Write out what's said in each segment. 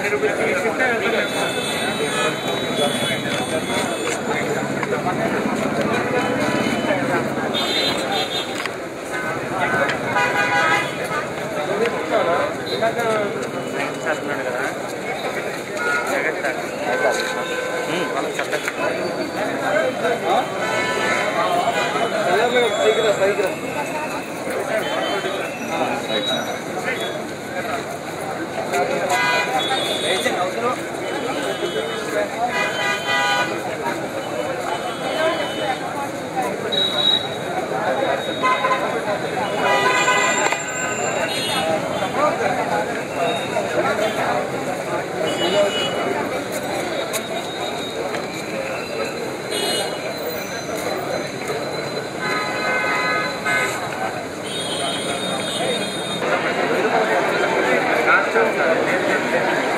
ষাটের উপরে তিরিশ টাকা சைக்கிள் சைக்கிள்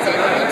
Gracias.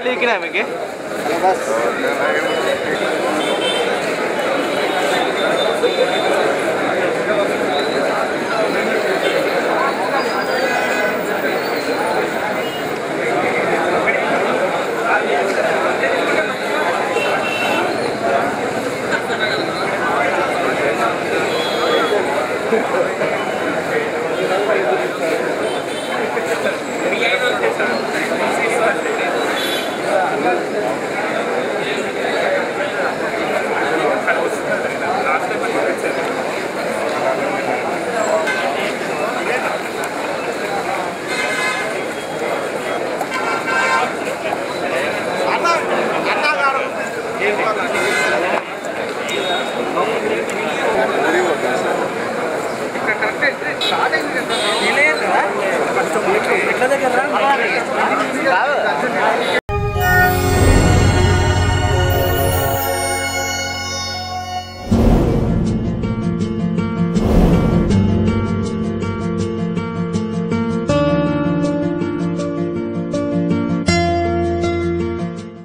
भैया टिकट लेके ఎట్లా దగ్గర